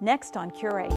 Next on Curate.